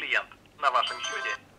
клиент, на вашем счете.